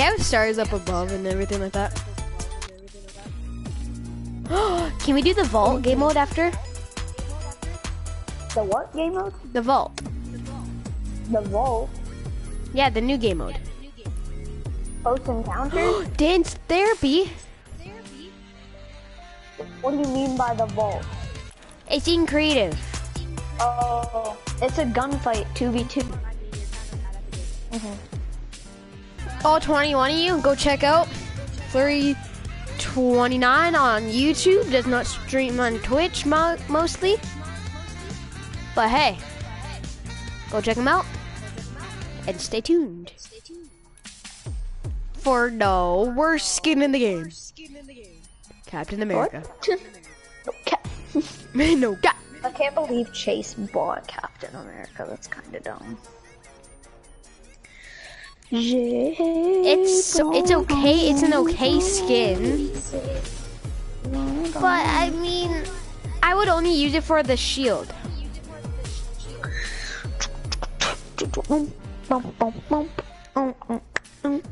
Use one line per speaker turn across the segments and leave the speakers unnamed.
See, I have stars up above and everything like that. Can we do the vault game mode after?
The what game mode?
The vault.
The vault.
Yeah, the new game mode.
Post Encounter?
Dance therapy.
what do you mean by the vault?
It's in creative.
Oh, it's a gunfight 2v2. Mm-hmm.
All 21 of you, go check out Flurry29 on YouTube. Does not stream on Twitch mo mostly. But hey, go check him out and stay tuned for the worst skin in the game. Captain America. no, Cap.
I can't believe Chase bought Captain America. That's kind of dumb.
It's it's okay. It's an okay skin. But I mean, I would only use it for the shield.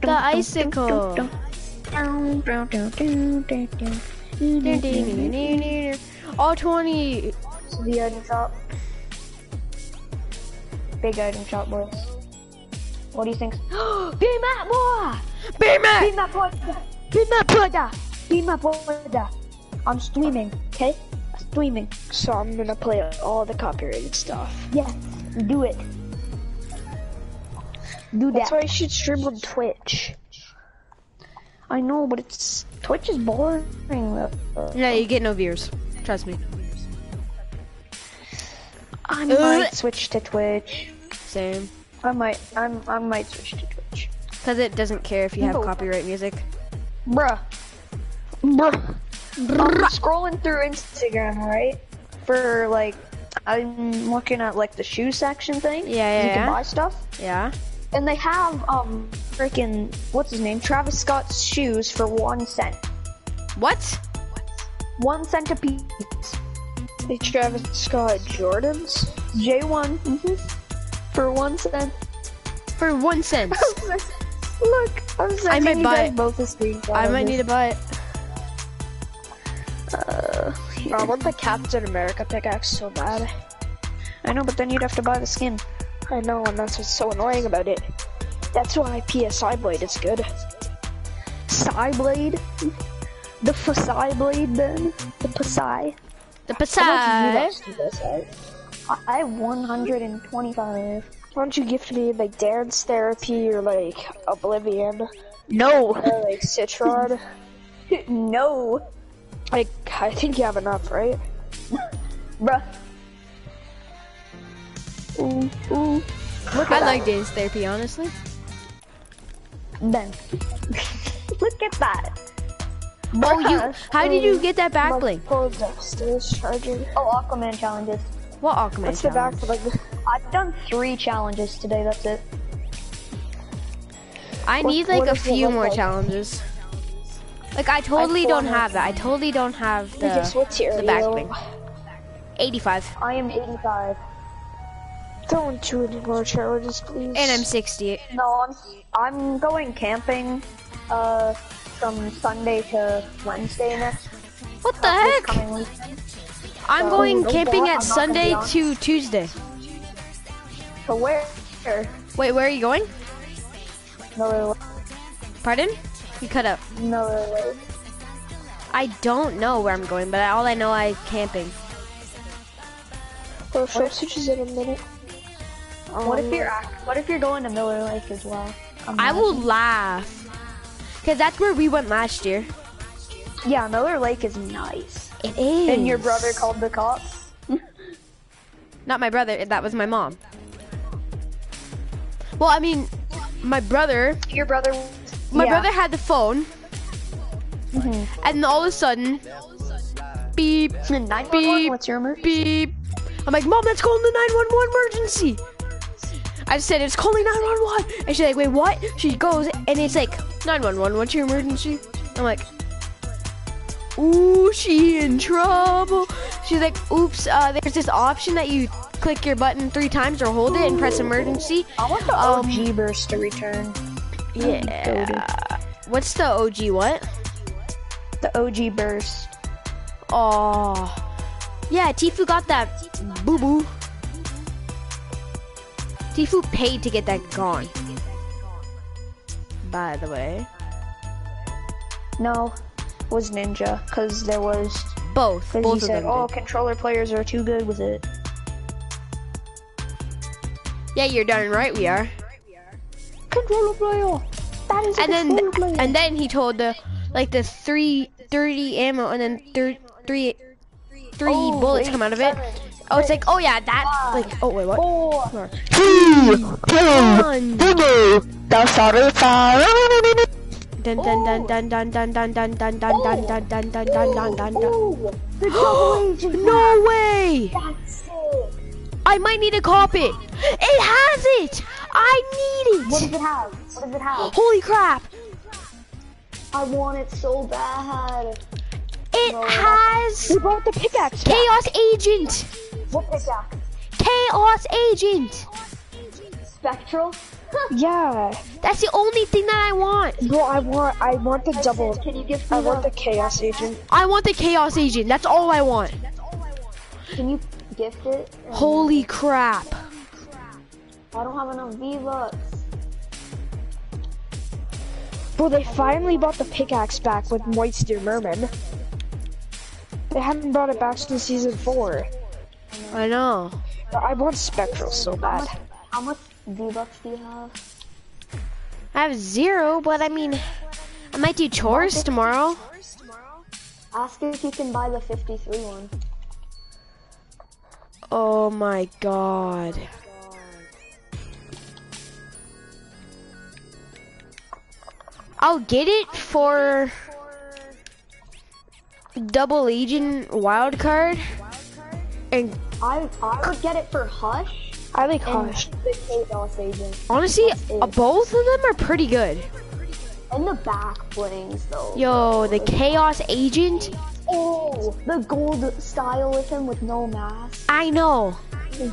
The icicle. All 20.
The item shop. Big item shop, boys. What do you think? Be my boy!
Be
Be
my,
my boy!
be my brother.
Be my brother! I'm streaming, okay? I'm streaming.
So I'm gonna play all the copyrighted stuff.
Yes, do it. Do
That's
that.
why you should stream on Twitch.
I know, but it's Twitch is boring. though.
No, you get no viewers. Trust me.
I might uh, switch to Twitch.
Same.
I might. I'm. I might switch to Twitch.
Because it doesn't care if you have
No.
copyright music.
Bruh. Bruh. I'm scrolling through Instagram, right? For like, I'm looking at like the shoe section thing.
Yeah, yeah,
You can
yeah.
buy stuff,
Yeah.
and they have um freaking what's his name? Travis Scott's shoes for one cent.
What?
One cent a piece.
Hey, Travis Scott Jordans.
J1 mhm, for one cent.
For one cent.
Look, I'm sending
might
you
buy it.
both a screenshot.
I might need to buy it.
Uh,
I want the Captain America pickaxe so bad.
I know, but then you'd have to buy the skin.
I know, and that's what's so annoying about it. That's why PSI Blade is good.
Psy blade. The Psy blade, then. The Psy.
The
How
Passai.
much do you guys have?
I I have 125.
Why don't you gift me like Dance Therapy or like Oblivion
No.
or like Citron?
no.
like, I think you have enough, right?
Bruh. Ooh, ooh. Look
I like dance therapy, honestly.
Ben. Look at that.
Oh, you? How did you mm-hmm. get that back bling?
Pull the upstairs charger.
Oh, Aquaman challenges.
What Aquaman
What's the back
challenge?
for like?
I've done three challenges today, that's it.
I
What-
need like a few more
like?
challenges. Like I totally don't have that. I totally don't have the
Guess what's your
the back
elo?
bling. 85,
I am 85.
Don't do any more challenges, please.
and I'm 68.
No, I'm I'm going camping uh from Sunday to Wednesday next
What the
this
heck? I'm
So,
going camping at
I'm not gonna be
Sunday to Tuesday.
So where?
Wait, where are you going?
No,
Pardon? You cut up.
no.
I don't know where I'm going, but all I know I camping.
Well, show switches in a minute.
What if
Um,
you're What if you're going to Miller Lake as well? I'm
I will laugh. Cause that's where we went last year.
Yeah, Miller Lake is nice.
It is.
And your brother called the cops.
Not my brother. That was my mom. Well, I mean, my brother.
Your brother.
My
yeah.
brother had the phone,
Mhm.
and all of a sudden, beep,
911.
Beep.
What's your emergency?
beep. I'm like, Mom, that's calling the 911 emergency. I said it's calling 911, and she's like, Wait, what? She goes, and it's like 911. What's your emergency? I'm like, Ooh, she in trouble. She's like, Oops. Uh, there's this option that you click your button three times or hold it and press emergency.
I want the
Um,
OG burst to return.
Yeah. What's the OG what?
The OG burst.
Oh. Yeah, Tfue got that boo boo. Tfue paid to get that gone. By the way.
No, was Ninja, because there was.
Both.
Because
Both
he
of
said,
them.
oh,
did.
controller players are too good with it.
Yeah, you're darn right we are.
Controller player! That is a
And then
controller player!
and then he told the like the three thirty ammo and then thir- three three
Oh,
bullets
wait,
come out of it.
seven,
Oh, it's like oh yeah, that like oh wait what?
Four!
One. Dun dun dun dun dun dun dun dun dun dun dun dun dun dun dun dun dun dun.
Ooh, the double agent.
No way!
That's it.
I might need to cop it. It has it. I need it.
What
it.
does it have? What does it have?
Holy crap!
I want it so bad.
It has
We brought the pickaxe back.
Chaos Agent.
What pickaxe?
Chaos Agent.
Spectral?
Yeah.
That's the only thing that I want.
Bro, I want, I want the double.
Can you give
I
me
want the
the,
chaos agent.
I want the Chaos Agent. That's all I want.
Can you gift it?
Holy crap.
I don't have enough V-Bucks.
Bro, they finally brought the pickaxe back with Moisture Merman. They haven't brought it back since season four.
I know.
I want Spectral so
How
bad.
much, how much V-Bucks do you have?
I have zero, but I mean, I might do chores tomorrow.
Ask if you can buy the 53 one.
Oh my god. I'll get it for double agent wild card. And
I I would get it for Hush
I like Hush.
Honestly, uh, both of them are pretty good.
And the back blings though.
Yo, the chaos agent,
Oh, the gold style with him with no mask.
I know.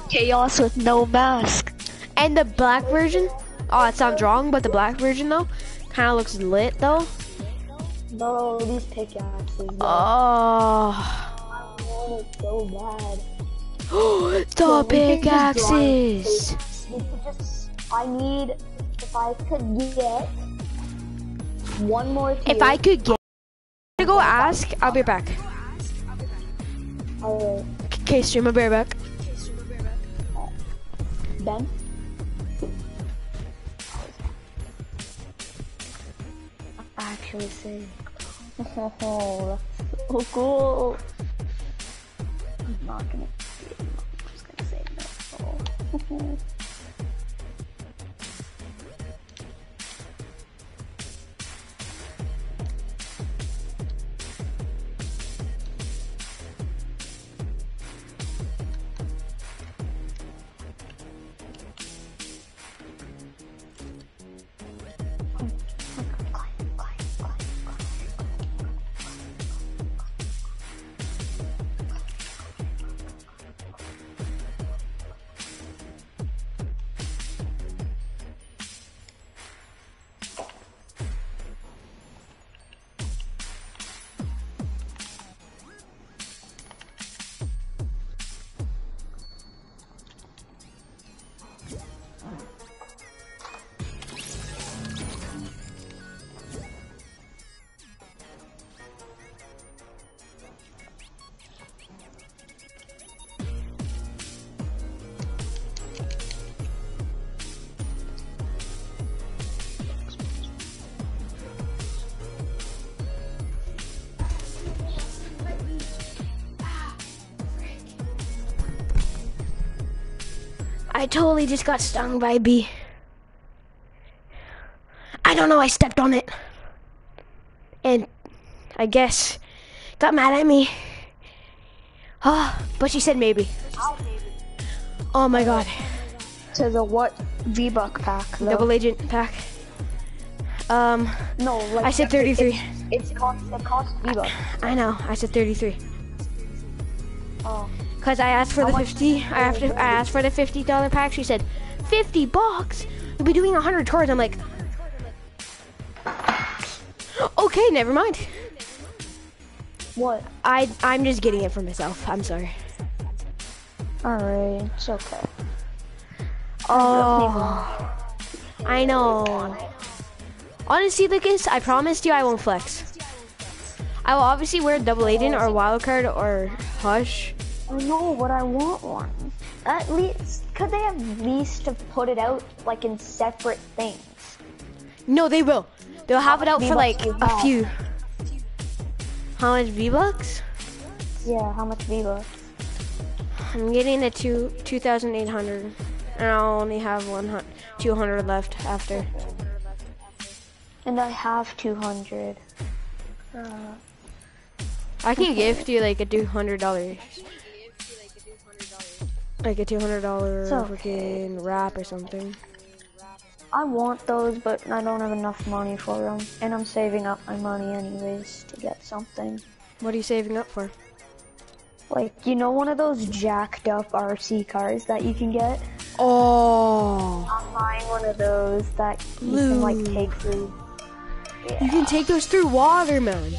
Chaos with no mask.
And the black version, oh, it sounds wrong, but the black version though, kind of looks lit though.
Bro, these pickaxes. Bro.
Oh,
I want it so bad.
The
we can
pickaxes.
We could just. I need. If I could get one more.
If I could get to go ask, I'll be back.
Uh,
Okay, stream, I'll be right back.
ben. Actually, say. Oh, that's so cool. I'm not gonna. Bye.
I totally just got stung by a bee. I don't know, I stepped on it. And I guess got mad at me. Oh, but she said maybe. Oh my god.
To the what V-Buck pack, though.
Double agent pack. Um,
No, like
I said 33.
It's, it's cost. It costs V-Bucks.
I know, I said 33.
Oh.
Cause I asked for the 50, I have to, I asked for the $50 pack. She said, 50 bucks? We'll be doing 100 tours. I'm like, Okay, never mind.
What?
I I'm just getting it for myself. I'm sorry.
Alright, it's okay.
Oh, I know. Honestly, Lucas, I promised you I won't flex. I will obviously wear double agent or wildcard or hush.
I know, but I want one. At least, could they at least have put it out like in separate things?
No, they will. They'll have it out for like a few. How much V bucks?
Yeah, how much V bucks?
I'm getting a two two thousand eight hundred, and I'll only have one two hundred left after.
And I have 200. Uh,
I can gift you like a two hundred dollars, like a two hundred dollar
It's okay.
freaking wrap or something.
I want those, but I don't have enough money for them. And I'm saving up my money anyways to get something.
What are you saving up for?
Like, you know one of those jacked up RC cars that you can get?
Oh,
I'm buying one of those that you can like take through.
you can take those through water, man.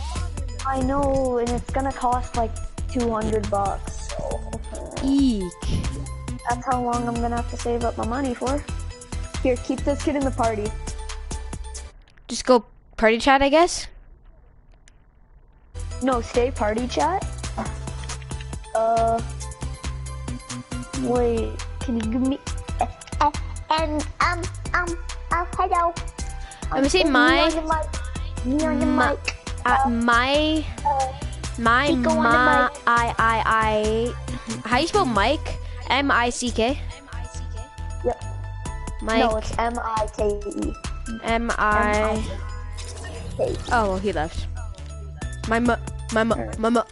I know, and it's gonna cost like 200 bucks. So
Eek.
That's how long I'm gonna have to save up my money for. Here, keep this kid in the party.
Just go party chat, I guess.
No, stay party chat. Uh, wait, can you give me?
Uh, and um um uh, hello.
Let me say
Me
my
on the mic. Me on the
My-
mic.
uh, my
Uh,
my
Pico
my. I I I. How you spell Mike? M I C K.
Yep.
Mike.
No, it's M I K E.
M I.
K.
Oh well, he left. My mu my mu my mu.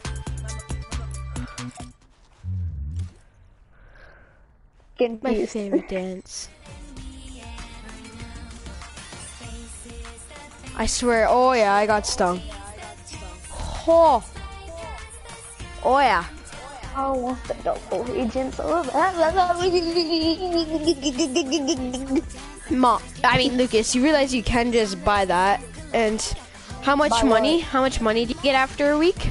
My favorite dance. I swear, oh yeah, I got stung. Oh. Oh yeah.
I want the double agent so bad.
I mean, Lucas, you realize you can just buy that, and how much
Buy
money?
what?
How much money do you get after a week?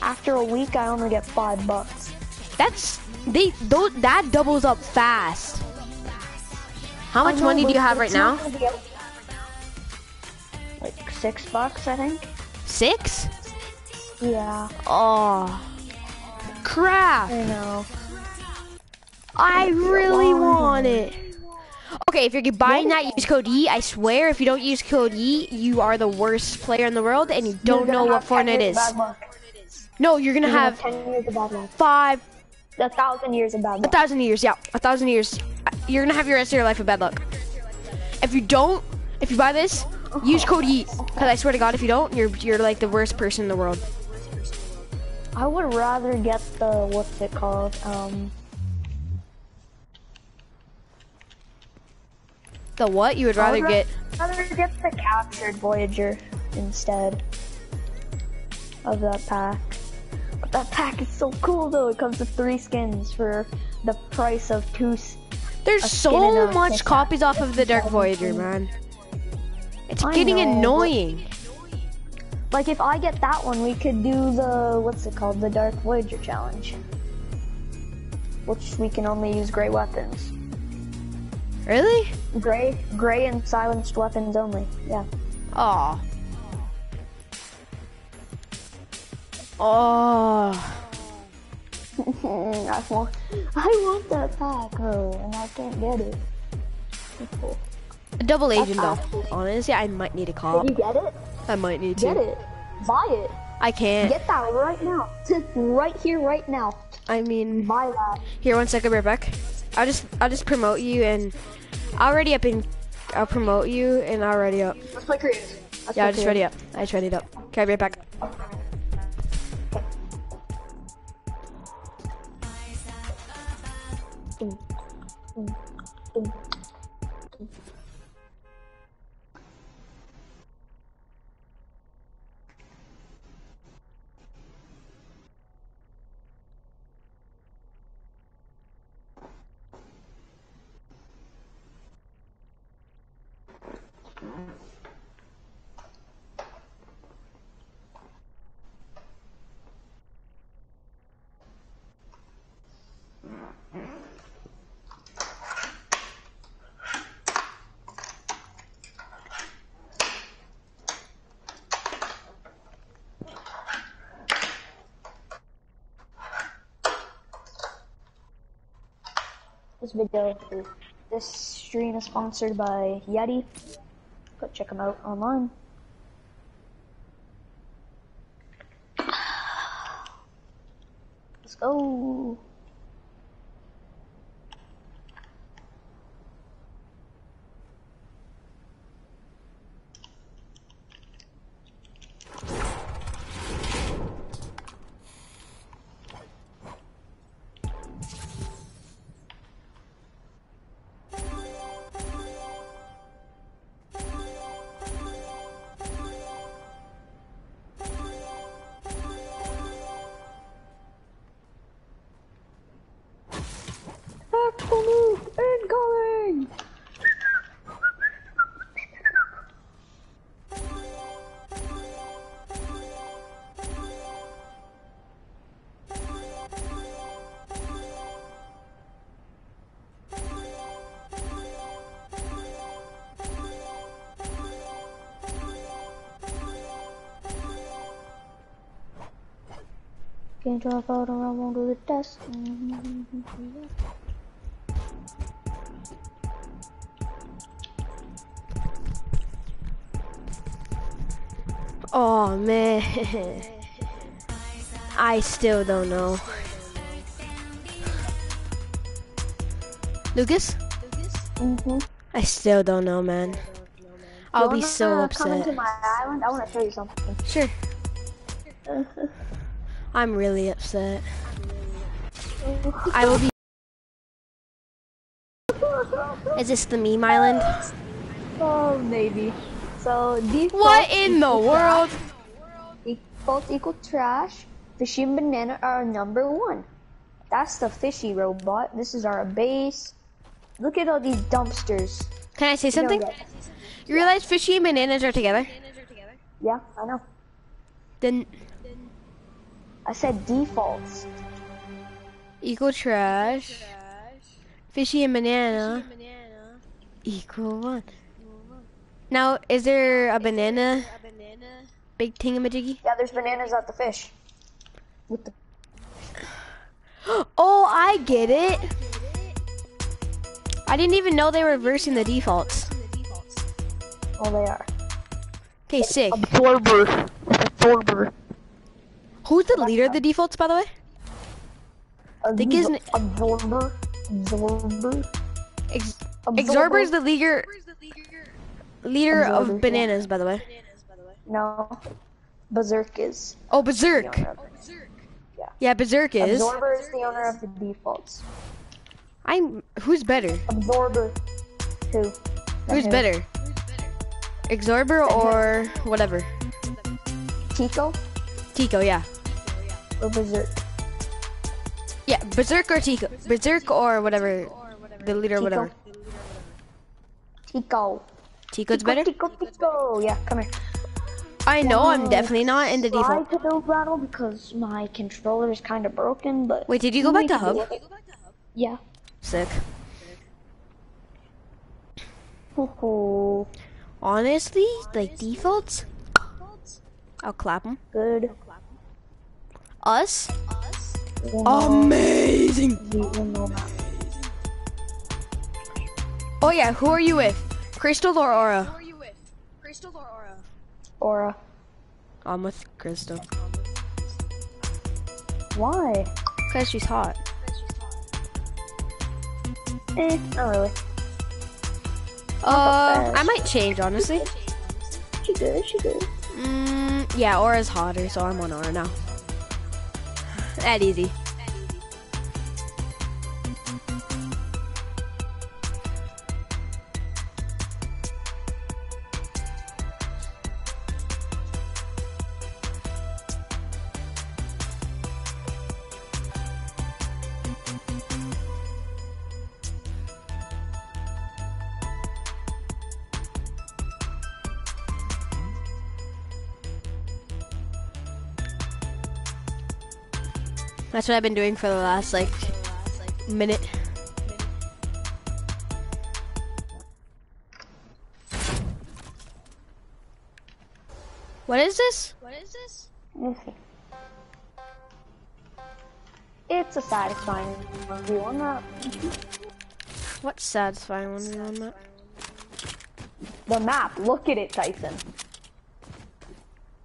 After a week, I only get five bucks.
That's they. Those, that doubles up fast. How much
know,
money do you have right now?
not gonna be a- Like six bucks, I think.
Six?
Yeah,
Oh, crap!
I know.
I really want it. Okay, if you're buying that, use code E. I swear, if you don't use code E, you are the worst player in the world, and you don't know what
have 10
Fortnite is.
of bad luck.
No, you're gonna
You're
have
ten years of bad luck.
five,
A thousand years of bad luck.
a thousand years. Yeah, a thousand years. You're gonna have your rest of your life of bad luck. If you don't, if you buy this, use code E. Cause I swear to God, if you don't, you're you're like the worst person in the world.
I would rather get the what's it called? Um,
The what? You would
I
rather
would
get?
rather get the captured Voyager instead of that pack. But that pack is so cool though. It comes with three skins for the price of two.
There's
a skin and
so much copies off of the Dark Voyager, man. It's
I
getting
know, but-
annoying.
Like if I get that one, we could do the what's it called? The Dark Voyager challenge, which we can only use gray weapons.
Really?
Gray, gray and silenced weapons only. Yeah.
Oh. Oh.
I want, I want that pack though, and I can't get it.
A double agent though.
awesome.
Honestly, I might need a call. cop.
You get it?
I might need to.
Get it. Buy it.
I can't.
Get that right now. right here, right now.
I mean,
Buy that.
here one second, right back. I'll just I'll just promote you and I'll ready up and I'll promote you and I'll ready up.
Let's play creative. Let's
Yeah,
play
I just ready up. I just ready it up. Okay, I'll be right back.
This video. This stream is sponsored by Yeti. Go check them out online. Can't drop out or I won't do the test.
Oh man. I still don't know. Lucas?
Mm-hmm.
I still don't know, man. I'll be so upset.
my island. I want to show you something.
Sure. I'm really upset. I will be. Is this the meme island?
oh, maybe. So default.
What in the world?
trash- Default equal trash. Fishy and banana are number one. That's the fishy robot. This is our base. Look at all these dumpsters.
Can I say something?
Yeah,
You realize fishy and bananas are together?
Yeah, I know.
Then
I said defaults.
equal trash. Fishy and banana equal one. Now, is there a banana? Big tingamajiggy?
Yeah, there's bananas at the fish. With the
Oh, I get it. I didn't even know they were reversing the defaults.
oh, they are.
Okay, sick.
Absorber. Absorber.
Who's the leader of the defaults, by the way? think his na-
Absorber. Absorber.
Ex-
Absorber.
Exorber is the leader leader
Absorber,
of bananas, by the way.
No. Berserk is.
Oh,
the oh, Berserk. it.
Yeah, Berserk is.
Absorber is the owner of the defaults.
I'm. Who's better?
Absorber. Who?
Who's
who?
better? Exorber or whatever?
Tico
Tico, yeah.
Or Berserk?
Yeah, Berserk or Tico. Berserk or whatever. The leader,
Tico.
whatever.
Tico.
Tico's better?
Tico, Tico. Yeah, come here.
I know I'm definitely not in the default.
to do battle because my controller is kind of broken, but
Wait, did you go back to hub?
Yeah.
Sick. Honestly, like defaults, I'll clap them.
Good.
Us? Amazing. Oh yeah, who are you with? Crystal or Aura?
Aura.
I'm with Crystal.
Why?
Cause she's hot.
Eh, not really.
Uh, I might change honestly.
She good, she good.
Mm, yeah, Aura's hotter, so I'm on Aura now. That easy. That's what I've been doing for the last like minute. What is this? What is this?
Let's see. It's a satisfying review on that.
What's satisfying when we're on that?
The map. Look at it, Tyson.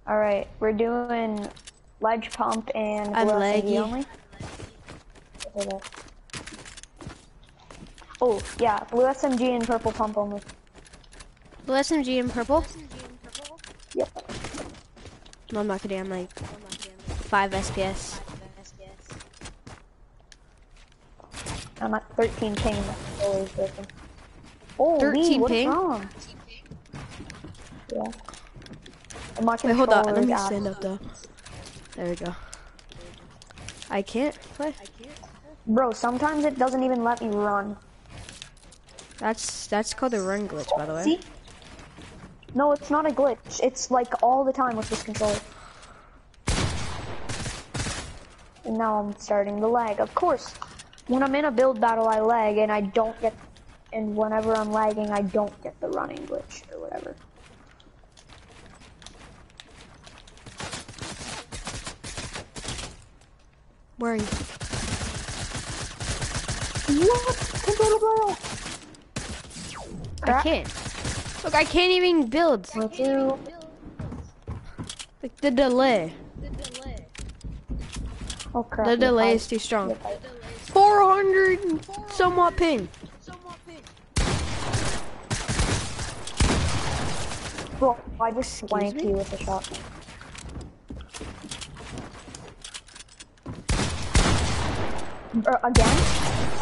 All right, we're doing ledge pump and
I'm
blue SMG
laggy.
only. Oh yeah, blue SMG and purple pump only.
Blue SMG and purple?
Yep.
No, I'm not kidding. I'm like 5 SPS.
I'm at 13 ping. Always. Oh,
13
Lee,
ping?
wrong? Yeah. And my
Wait, hold on. Let me stand up though. There we go. I can't play.
Bro, sometimes it doesn't even let me run.
That's that's called a run glitch, by the way.
See? No, it's not a glitch. It's like all the time with this controller. And now I'm starting to lag. Of course, when I'm in a build battle, I lag, and I don't get. And whenever I'm lagging, I don't get the running glitch or whatever.
Where are you?
What?
I can't. Look, I can't even build.
Me too.
Like the delay.
Oh crap.
The delay is too strong. 400 somewhat ping.
Bro, I just
Excuse
blanked you with a shot. Uh, again?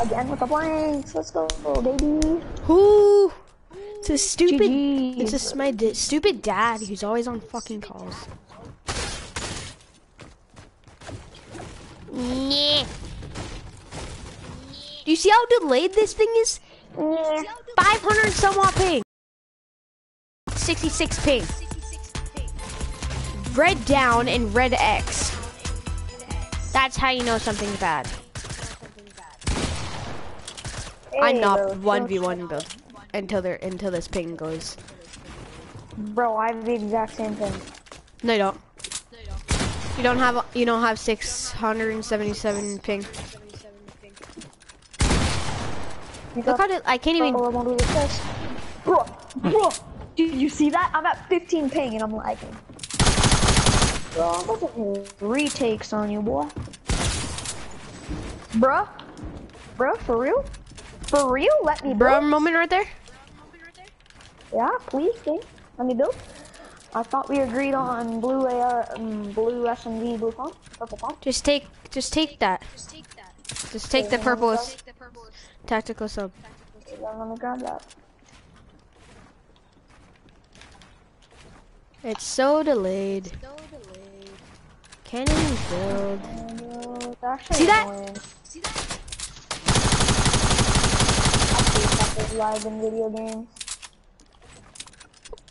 Again with the blanks. Let's go, baby.
Who? It's a stupid.
GG.
It's just my di- stupid dad who's always on fucking calls. Yeah. Do you see how delayed this thing is?
Yeah.
500 somewhat ping. 66 ping. Red down and red X. That's how you know something's bad. I'm not one v one build until there until this ping goes.
Bro, I have the exact same thing.
No, you don't. You don't have you don't have 677 ping.
You
Look how it, I can't even.
I won't do this. Bro, bro, did you see that? I'm at 15 ping and I'm lagging. Bro, I'm about to retakes on you, boy. Bruh? Bruh, for real? For real? Let me
Bro,
build?
moment right there.
Yeah, please, game. Let me build. I thought we agreed on blue AR, um, blue SMG, blue pump, purple pump.
Just take, just take that. Just take the purple tactical sub.
Okay, let me grab that.
It's so delayed. Can't even build.
Uh,
See that?
hate that there's lag in video games.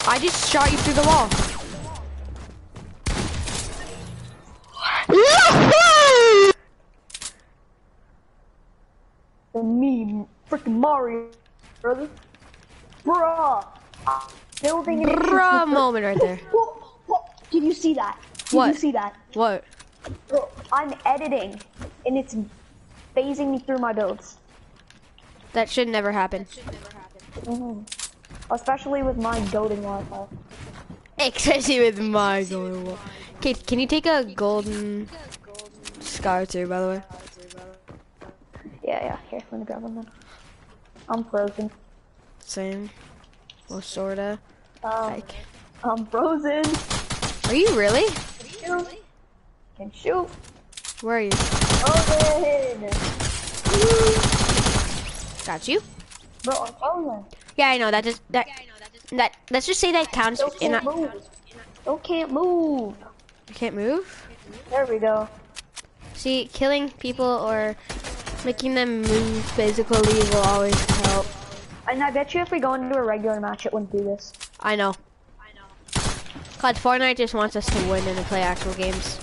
I just shot you through the wall.
The me, freaking Mario, brother. Bruh. Building an
Bruh, moment right there.
Did you see that? Did
What?
you see that?
What?
Bro, I'm editing, and it's phasing me through my builds.
That should never happen.
hmm Especially with my golden Wi-Fi.
Especially with my golden wall. Okay, can you take a golden scar too, by the way?
Yeah, yeah. Here, let me grab one then. I'm frozen.
Same. Well, sorta.
Um,
Like,
I'm frozen.
are you really?
Shoot. Can shoot.
Where are you?
Frozen.
Got you.
Bro, I'm frozen.
Yeah, I know. That just that that. Let's just say that counts.
Still
In
can't
a,
move. Still can't move.
you can't move.
There we go.
See, killing people or making them move physically will always help.
And I bet you if we go into a regular match, it wouldn't do this.
I know. I know. Cause Fortnite just wants us to win and to play actual games.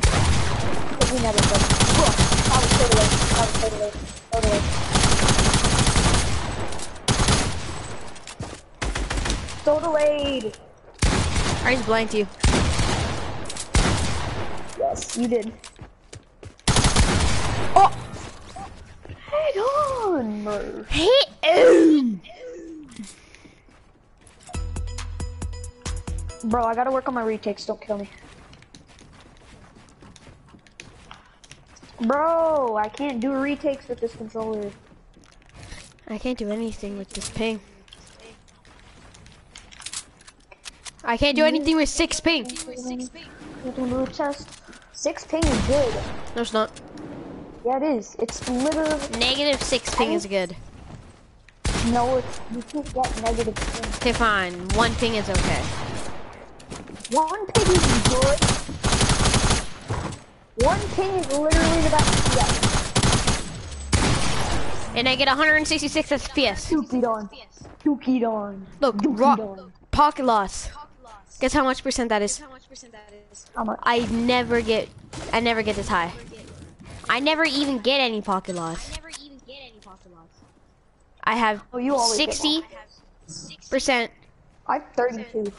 Because we never did. Bro, that was totally, was totally, totally. Delayed.
I just blanked you.
Yes, you did.
Oh!
on, bro.
Hit him!
Bro, I gotta work on my retakes. Don't kill me. Bro, I can't do retakes with this controller.
I can't do anything with this ping. I can't do anything with six ping.
You can do a test. Six ping is good.
No, it's not.
Yeah, it is. It's literally
Negative six ping is good.
no. It's you can't get negative ping.
Okay, fine. One ping is okay.
One ping is good. One ping is literally the best. Yeah.
And I get 166 FPS.
Dookie don. Dookie don.
Look,
Dookie
raw packet loss. Guess how much percent that is?
How much?
I never get, I never get this high. I never even get any packet loss. I have
Oh, you
60 percent.
I'm 32.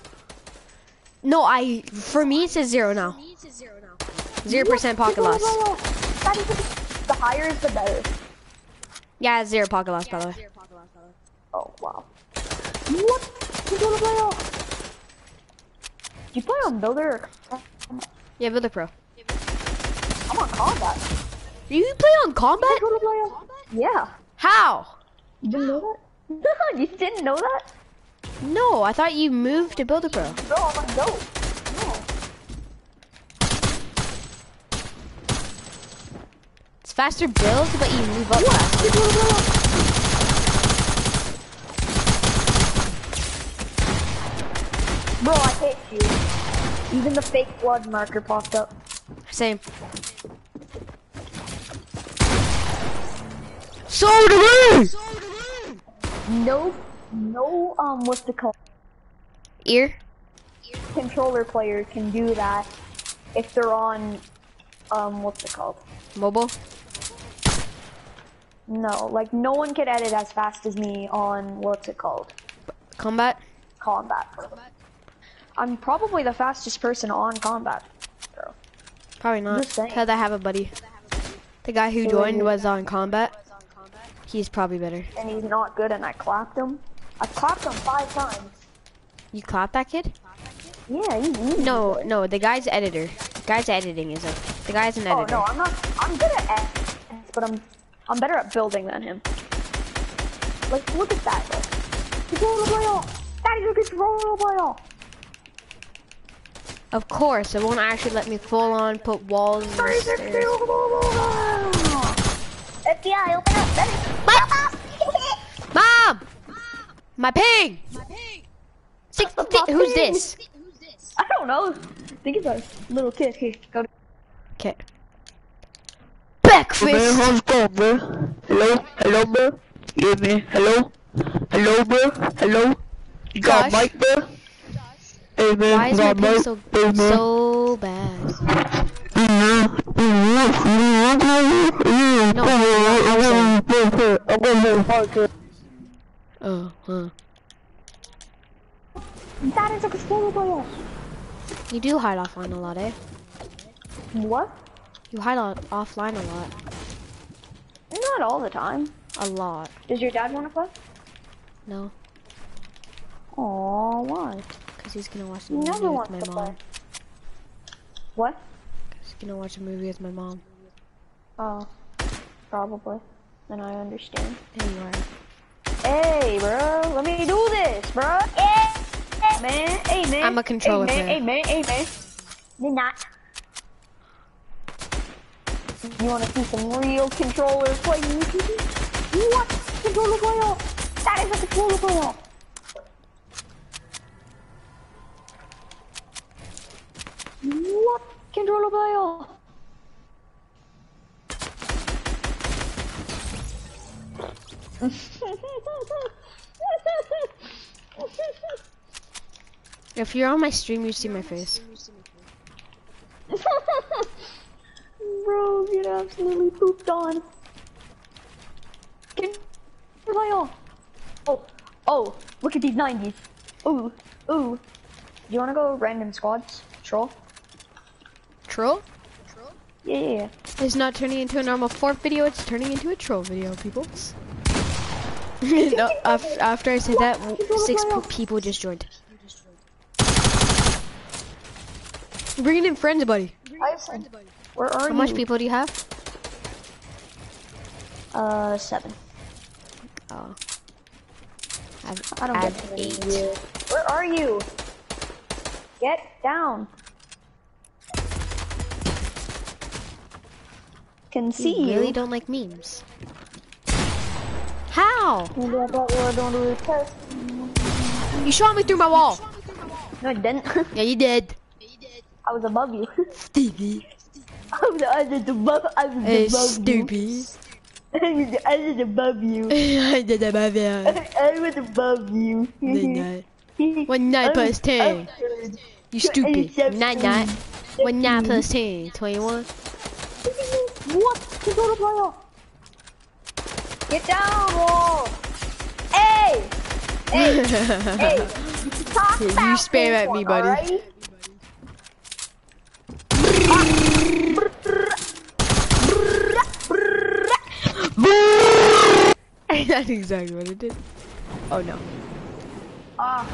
No, I for me it says zero now. Zero percent packet loss.
The higher is the better.
Yeah, it's zero packet loss by the way.
Oh wow. What? You gonna play on? You play on Builder? Or...
Yeah, Builder Pro.
I'm on combat.
You play on combat?
You gonna play on? Yeah.
How?
You didn't know that? you didn't know that?
No, I thought you moved to Builder Pro.
Bro, I'm on dope. No.
Faster build, but you move up faster.
You gonna? Bro, I hit you. Even the fake blood marker popped up.
Same. So do we!
No, no, um, what's the called?
Ear?
Controller player can do that if they're on, um, what's it called?
Mobile?
No, like no one can edit as fast as me on what's it called?
Combat?
Combat. Pro. I'm probably the fastest person on combat. Bro.
Probably not. Because I have a buddy. The guy who
So
joined was on combat. He's probably better.
And he's not good and I clapped him. I clapped him five times.
You clapped that kid?
Yeah, he's easy.
No, no, the guy's editor. The Guy's editing is a the guy's an editor.
Oh
editor.
no, I'm not I'm good at edits, but I'm I'm better at building than him. Like look at that though. Controller player! That is a controller player!
Of course, it won't actually let me full on put walls and
That is a
stairs.
controller player! FBI, open up! That is
Mom! My pig! Six,
My
thi- who's
pig.
this?
I don't know. I think it's a little kid. Here, go to
Okay.
Man, how's it going, bro? Hello? Hello, bro? Yeah, man. Hello? Hello, bro? Hello? You got
Josh?
a mic, bro? Hey, man.
Why is my
got a mic?
so,
Hey, man.
so bad?
I'm gonna podcast.
Oh, huh.
That is a controller.
You do hide offline a lot, eh?
What?
You hide offline a lot.
Not all the time.
A lot.
Does your dad want to play?
No,
Oh, why?
because he's gonna watch a movie
never
with my mom.
play. What?
He's gonna watch a movie with my mom.
Oh, probably. Then I understand.
There you are.
Hey, bro, let me do this, bro. Hey, man. Hey, man.
I'm a controller
hey, man.
player.
Hey, man. Hey, man. You're not. You want to see some real controller play? What? Controller player? That is a controller player. What? Controller player?
If you're on my stream, you see my face.
Bro, get absolutely pooped on. Get player. Oh, oh, look at these 90s. Ooh, ooh. Do you want to go random squads? Troll?
Troll?
Yeah, yeah, yeah.
It's not turning into a normal fourth video, it's turning into a troll video, people. no, af- after I said that, six people just joined. Bringing in friends, buddy.
Tyson, where are
How
you?
much people do you have?
Uh, seven.
Oh. I have,
I
do
not
have eight.
Where are you? Get down. Can see
You really
you.
don't like memes. How?
Maybe I thought we were doing a test.
You shot me through my wall.
No, I didn't.
Yeah, you did.
I was above you.
Stevie.
I'm the island above, I'm the
hey,
above
stupid.
you. I'm the island above you.
I did above you.
I was above you.
Night night. One night plus ten. I'm you stupid. Night night. One night plus ten. Twenty-one.
What? You on a player. Get down, wall. Hey. Hey. hey. Talk
yeah, you spam at me, buddy.
Right? Ah.
That's exactly what it did. Oh no.
Ah.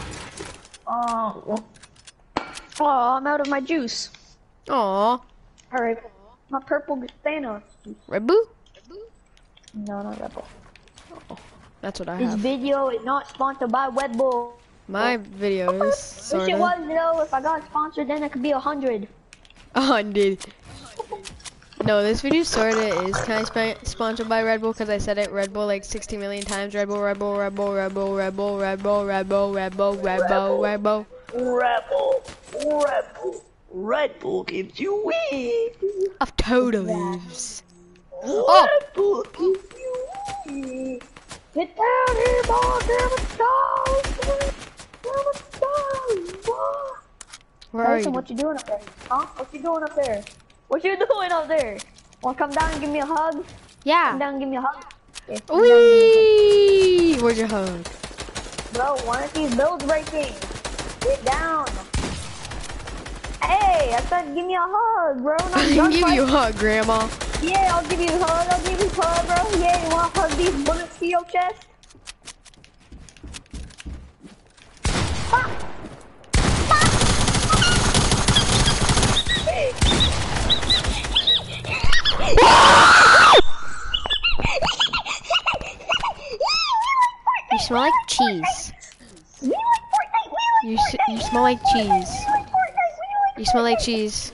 Oh. Oh, I'm out of my juice.
Aw.
Alright. My purple Thanos.
Red Boo?
No, not Red Bull.
That's what I
This
have.
video is not sponsored by Red Bull.
My videos,
Wish
sort
it
of.
was though. If I got sponsored, then it could be a hundred.
A hundred. No, this video sort of is kind of sp sponsored by Red Bull because I said it Red Bull like 60 million times. Red Bull, Red Bull, Red Bull, Red Bull, Red Bull, Red Bull, Red Bull, Red Bull, Red Bull, Red Bull.
Red Bull. Red Bull. Red Bull gives you wings.
Of total leaves. Oh!
Red Bull gives you wings. Get down here, boy. Damn it, down. Damn it, down, boy.
Where are
Tyson,
you?
what you doing up there? Huh? What you doing up there? What you doing up there? Wanna come down and give me a hug?
Yeah.
Come down and give me a hug. Yeah, come down give me a
Wee! Where's your hug?
Bro, one of these builds breaking. Get down. Hey, I said give me a hug, bro.
I can give you a hug, Grandma.
Yeah, I'll give you a hug. I'll give you a hug, bro. Yeah, you wanna hug these bullets to your chest?
You smell like cheese.
We like Fortnite. We
You
like
you smell like cheese.
We like Fortnite. We like
You smell like cheese.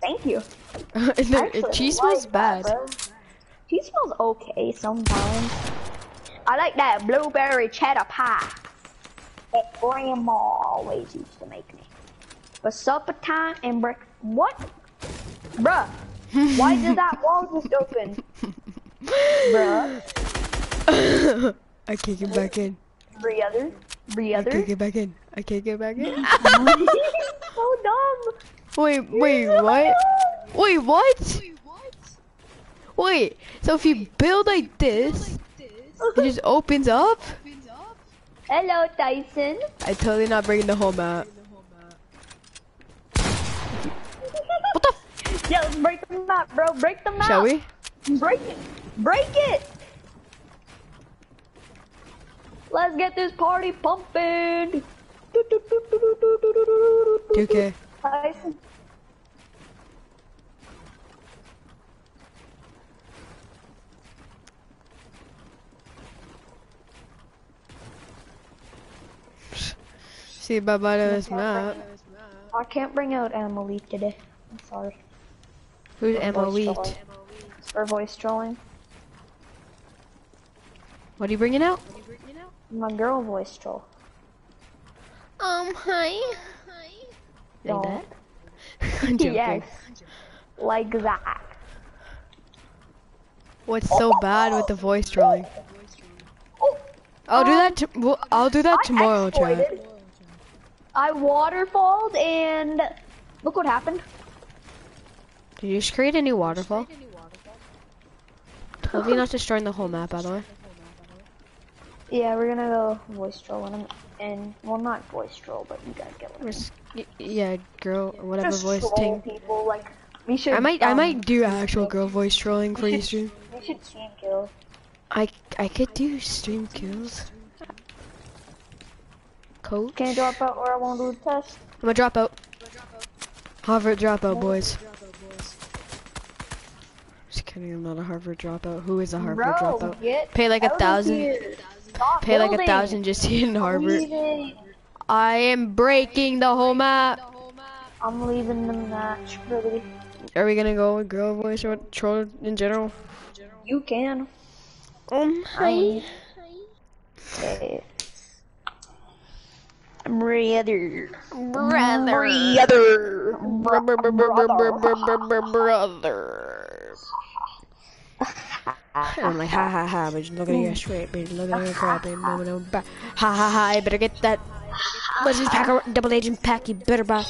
Thank you.
No,
Actually,
cheese
I like
smells
that,
bad.
Cheese smells okay sometimes. I like that blueberry cheddar pie that grandma always used to make me. For supper time and break. What? Bruh. Why did that wall just open? Bruh.
I can't get back in.
Others. Three
I can't get back in. I can't get back in.
so dumb.
Wait, wait, what? Wait, what? Wait, so if you build like this, it just opens up?
Hello, Tyson.
I totally not bringing the whole map. What the?
Let's break the map, bro. Break the map.
Shall we?
Break it! Break it! Let's get this party pumping!
2K.
Tyson.
See bye bye to this map.
I can't bring out Leaf today. I'm sorry.
Who's
For
Emma
voice trolling. For voice trolling.
What are you bringing out?
My girl voice troll.
Um, hi. Like
Don't.
that? I'm joking.
Yes. Like that.
What's so bad with the voice trolling?
Oh,
I'll do that. T- well, I'll do that
I
tomorrow, chat.
exploited. I waterfalled and look what happened.
Did you just create a new waterfall? Hope you're not destroying the whole map, by the way.
Yeah, we're gonna go voice troll and, and well, not voice troll, but you guys get what I mean.
yeah, girl, whatever
Just
voice thing.
people like We should.
I might I
um,
might do actual girl voice trolling for you stream.
We should team kill.
I I could do stream kills. Coach.
Can you drop out or I won't do the test?
I'm gonna drop out. Harvard dropout, boys. Just kidding, I'm not a Harvard dropout. Who is a Harvard
Bro,
dropout? Pay like a thousand.
here.
Pay like a thousand just to get in Harvard. I am breaking the whole map.
I'm leaving the match, buddy.
Are we gonna go with girl voice or troll in general?
You can.
Um, hi.
Okay. I'm ready.
Brother.
Brother.
Brother. I'm like, ha ha ha, bitch, look at your straight, bitch, look at your crap, bitch, no, no, ba- ha ha ha, I better get that. What's this pack of double agent pack, you better buy.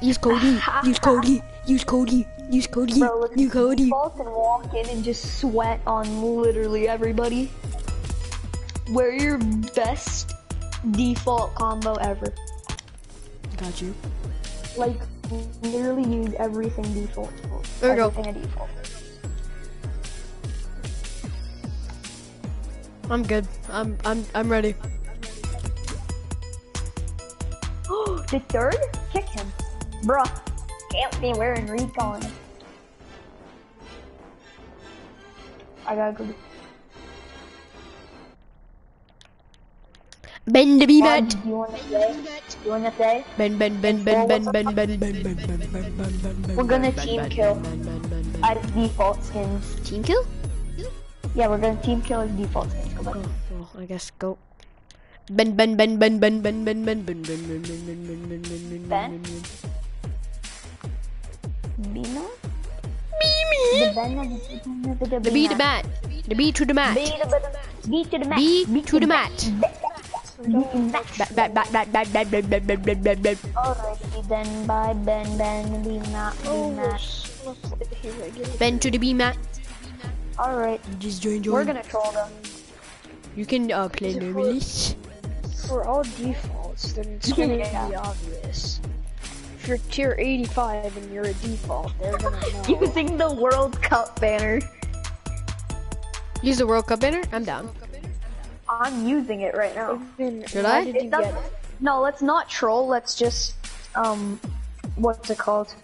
Use code E, use code E, use code E, use code E, use code E.
and walk in and just sweat on literally everybody. Wear your best default combo ever.
Got you.
Like, literally use everything default.
There we go.
everything a default.
I'm good. I'm I'm I'm ready.
Oh, the third? Kick him. Bruh. Can't be wearing recon. I gotta go.
Bend to be
Rod,
met.
you wanna play? Do you wanna play?
Bend bend bend bend bend bend bend bend bend bend bend bend bend.
We're gonna team kill. Out of default skins.
Team kill?
Yeah, we're gonna team kill as default
Oh, well, I guess go. Bend bend bend bend bend bend bend bend bend bend bend
Ben?
bend.
Bina?
Me
The
me.
Ben of the the
B to. The B to the mat.
B to the B to the mat.
B to the mat.
B to the mat.
Bat bat bat bat bat bat bat bat bat bat bat bat.
Alrighty then, bye Ben Ben B mat B mat.
Bend to the B mat.
Alright,
Just join join.
we're gonna troll them.
You can uh, play normally.
For all defaults, then it's gonna be obvious. If you're tier 85 and you're a default, they're gonna know.
Using the World Cup banner.
Use the World Cup banner. I'm down.
I'm using it right now.
Then
Should I?
It
get it?
No, let's not troll. Let's just um, what's it called?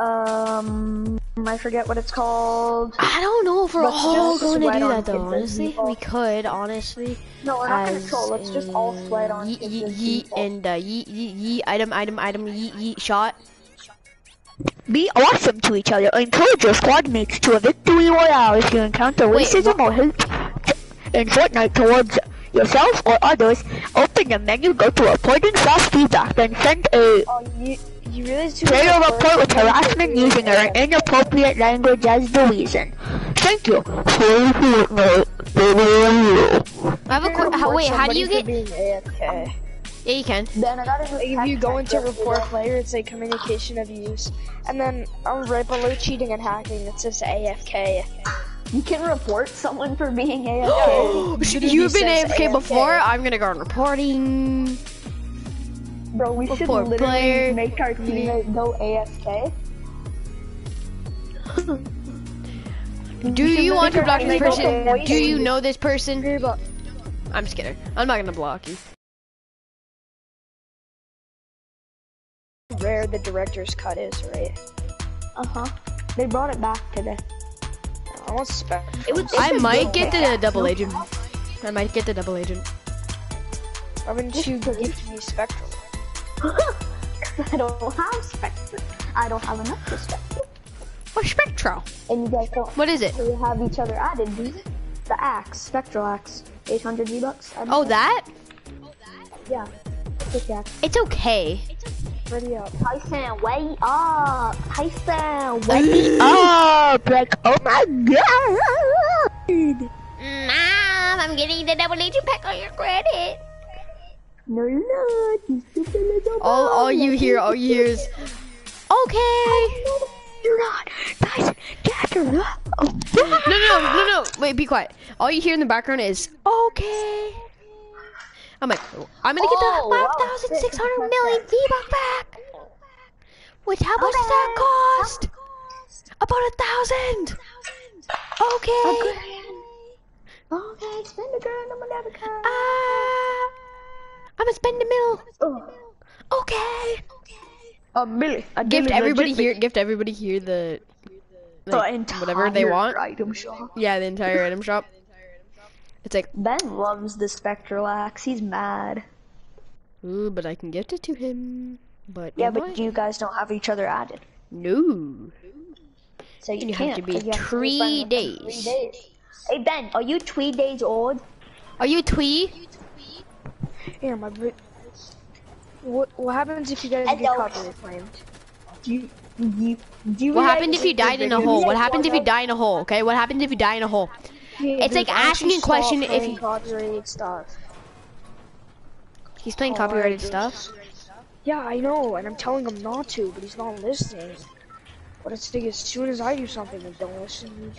Um, I forget what it's called.
I don't know if we're
Let's
all going to do that though.
kids as
Honestly, we could. Honestly.
No, we're not gonna
as
troll. Let's just all sweat on
in
kids
Yeet, yeet, and uh, yeet, yeet, yeet, item, item, item, yeet, yeet, shot.
Be awesome to each other. Encourage your squad mates to a victory royale if you encounter
Wait,
racism or hate in Fortnite towards yourself or others. Open the menu, go to reporting slash feedback, then send a
Oh, you, you realize who
player
the
report with harassment using an inappropriate language as the reason. Thank you. Play Fortnite.
I have a qu- how, wait, how do you get?
for AFK?
Yeah, you can.
Then I gotta
Like, if you go into report player, it's like communication abuse, and then um, right below cheating and hacking, it says AFK.
You can report someone for being AFK.
You've been AFK
AFK.
before. I'm gonna go on reporting.
Bro, we should literally
player.
make our team go AFK.
Do you want to block this person? Do you know this person? I'm just kidding. I'm not gonna block you.
rare the director's cut is, right?
Uh huh. They brought it back today.
I want spec.
It was.
I might get the double agent. I might get the double agent.
Why wouldn't you give me spectral?
I don't have Spectre. I don't have enough for Spectre.
Or Spectral.
And you guys don't
What is it?
really have each other added, do you? The axe, Spectral axe. 800 V-Bucks. I don't
Oh, that?
Yeah. Quick axe.
It's okay.
Ready up.
Tyson, wait up! Tyson, wait
Oh, like, oh my god!
Mom, I'm getting the double agent pack on your credit.
No, you're not. You stupid little
All, all you hear, all you hear is, okay.
You're not. Guys, get her. Oh,
No, no, no, no, no. Wait, be quiet. All you hear in the background is, okay. I'm like, I'm gonna get
Oh,
the
wow,
5,600 million V-Buck back. Wait, how much does that cost? About a thousand. Okay.
Okay, spend a grand on my debit card.
Ah, I'm gonna spend a mil.
Oh,
Okay.
a million. A
Gift everybody here. Gift everybody here the.
the
like,
entire
whatever they want.
item shop.
Yeah, the entire item shop. It's like,
Ben loves the Spectral Axe. He's mad.
ooh, but I can gift it to him. But
Yeah, but
I?
you guys don't have each other added,
no.
so you,
You have
can't.
to be
you have to
three
friends
days.
Three days. Hey Ben, are you three days old?
Are you Twee?
Here, my. vi- What what happens if you guys get
Hello.
copyright claimed?
Do you, do you, do you
What
like
happened if you
the
died in a hole? What happens if you die in a hole? Okay, what happens if you die in a hole? It's like asking a question if
playing
you-
copyrighted stuff.
He's playing
Oh,
copyrighted stuff.
Yeah, I know, and I'm telling him not to, but he's not listening. But it's like as soon as I do something, they don't listen.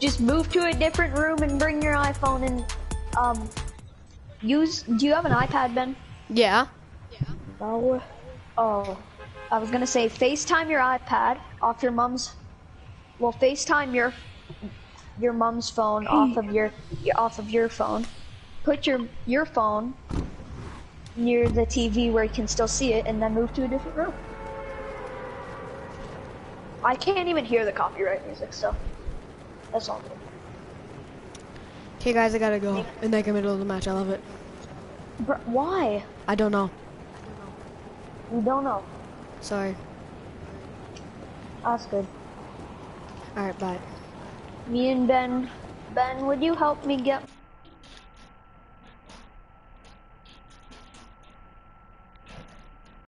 Just move to a different room and bring your iPhone and um use. Do you have an iPad, Ben?
Yeah.
No.
Oh, I was gonna say FaceTime your iPad off your mom's. Well, FaceTime your your mom's phone off of your, your off of your phone. Put your your phone near the TV where you can still see it, and then move to a different room. I can't even hear the copyright music, so that's all.
Okay, guys, I gotta go. In like the middle of the match, I love it.
Br- why?
I don't know.
We don't know.
Sorry.
That's good.
All right, bye.
Me and Ben. Ben, would you help me get